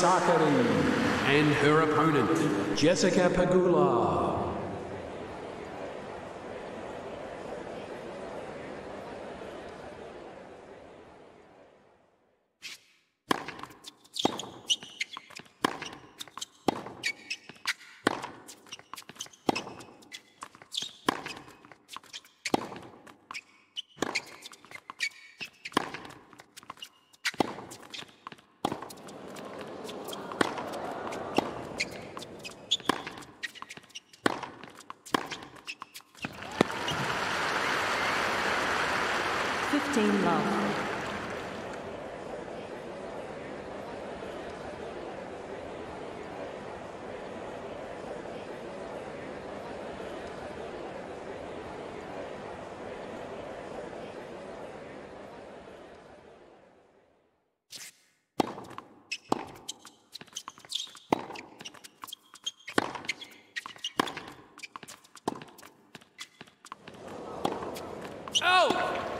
Sakkari and her opponent, Jessica Pegula. Fifteen love. Oh!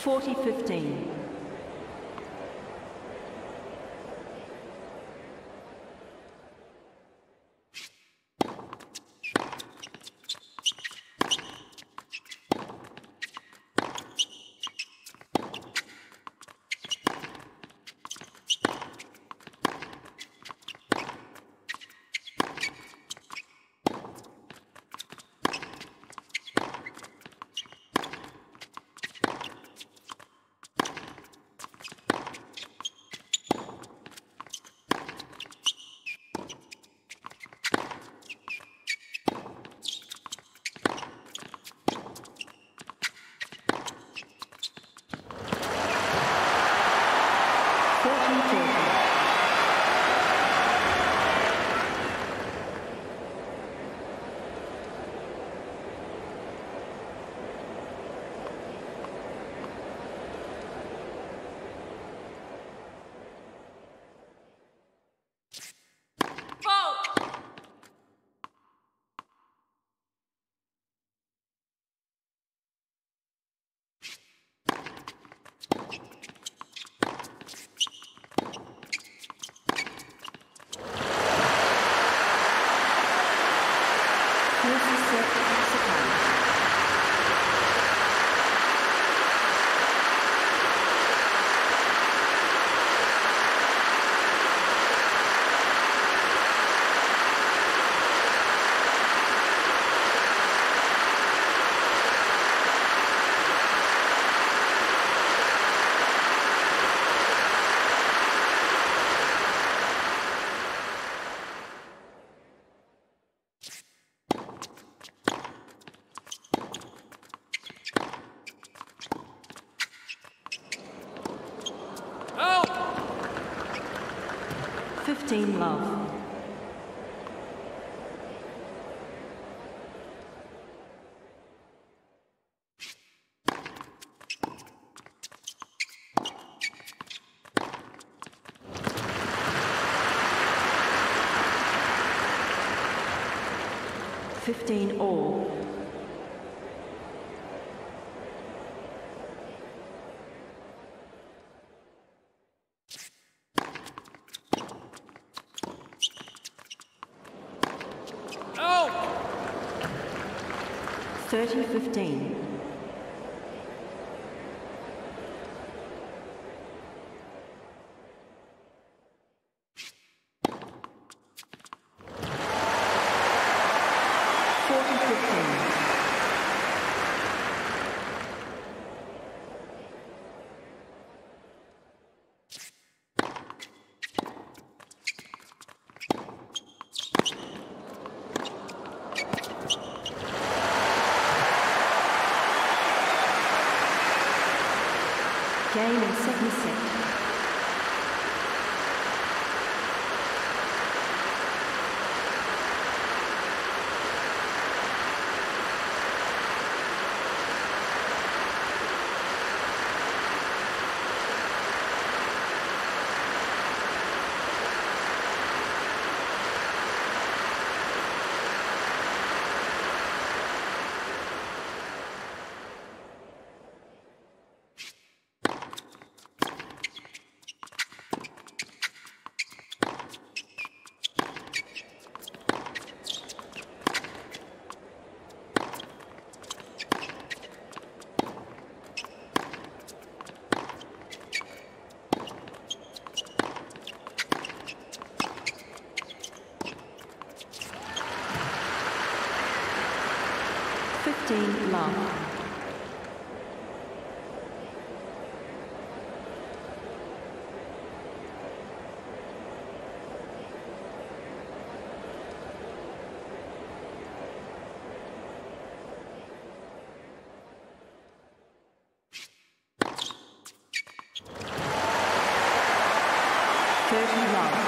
4015. Tschüss. Fifteen love. Fifteen all. 3015. 15 long. Thirty long.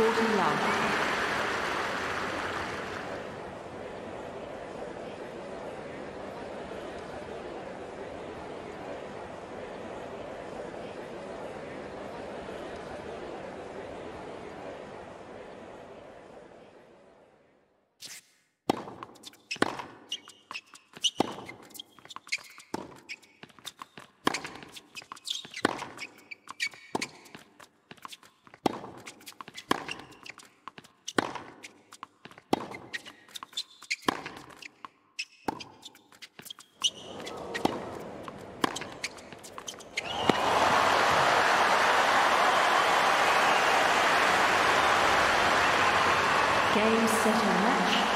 Forty love. Game, set, and match.